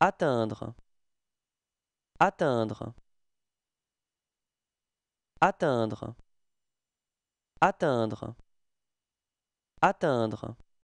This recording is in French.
atteindre, atteindre, atteindre, atteindre, atteindre.